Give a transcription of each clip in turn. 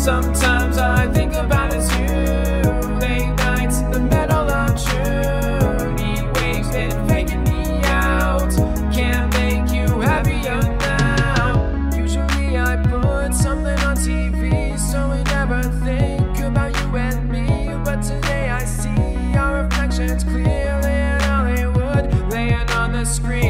Sometimes I think about it's you. Late nights in the middle of June. Heat waves been faking me out. Can't make you happier now. Usually I put something on TV so we never think about you and me. But today I see our reflections clearly in Hollywood, laying on the screen.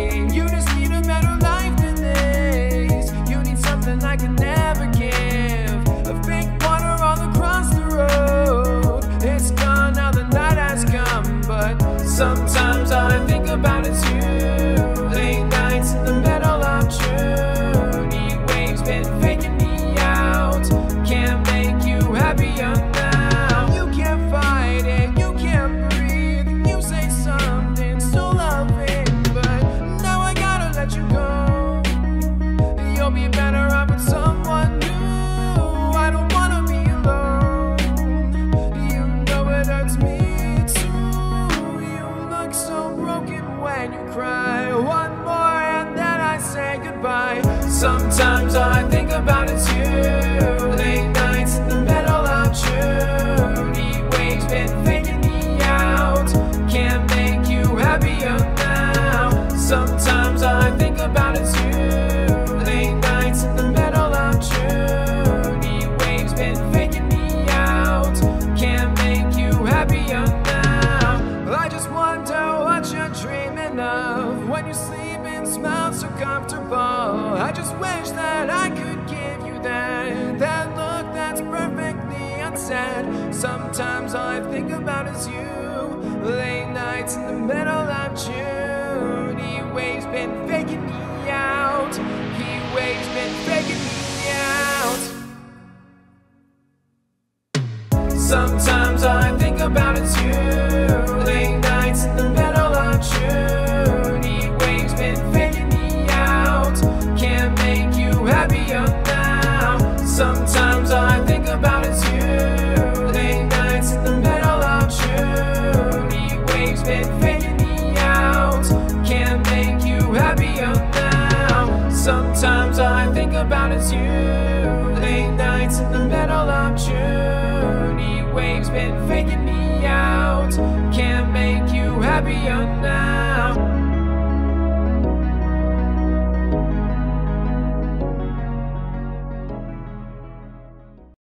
Sometimes I think about is you. Late nights in the middle of June. Heat waves been faking me out. Can't make you happier now. Sometimes I think about is you. Late nights in the middle of June. Heat waves been faking me out. Can't make you happier now. I just wonder what you're dreaming of when you sleep and smile so comfortable. I just wish that I could give you that that look that's perfectly unsaid. Sometimes all I think about is you. Late nights in the middle of June. Heat waves been faking me out. Heat waves been faking me out. Sometimes